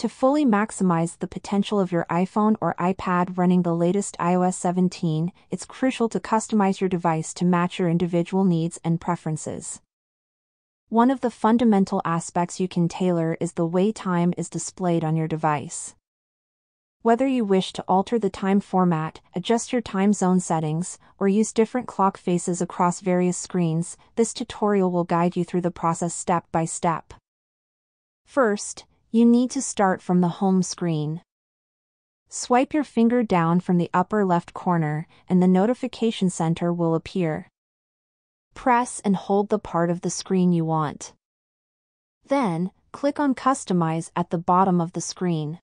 To fully maximize the potential of your iPhone or iPad running the latest iOS 17, it's crucial to customize your device to match your individual needs and preferences. One of the fundamental aspects you can tailor is the way time is displayed on your device. Whether you wish to alter the time format, adjust your time zone settings, or use different clock faces across various screens, this tutorial will guide you through the process step by step. First, you need to start from the home screen. Swipe your finger down from the upper left corner, and the notification center will appear. Press and hold the part of the screen you want. Then, click on Customize at the bottom of the screen.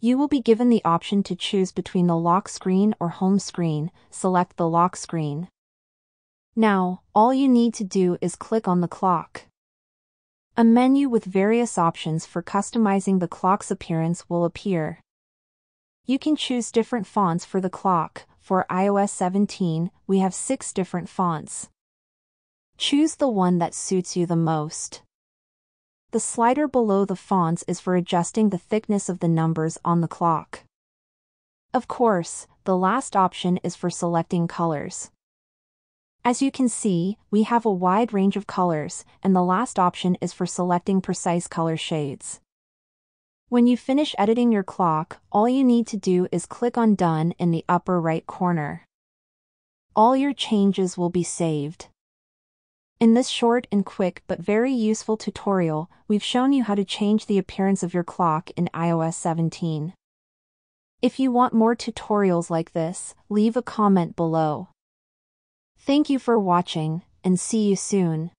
You will be given the option to choose between the lock screen or home screen, select the lock screen. Now, all you need to do is click on the clock. A menu with various options for customizing the clock's appearance will appear. You can choose different fonts for the clock. For iOS 17, we have six different fonts. Choose the one that suits you the most. The slider below the fonts is for adjusting the thickness of the numbers on the clock. Of course, the last option is for selecting colors. As you can see, we have a wide range of colors, and the last option is for selecting precise color shades. When you finish editing your clock, all you need to do is click on Done in the upper right corner. All your changes will be saved. In this short and quick but very useful tutorial, we've shown you how to change the appearance of your clock in iOS 17. If you want more tutorials like this, leave a comment below. Thank you for watching, and see you soon.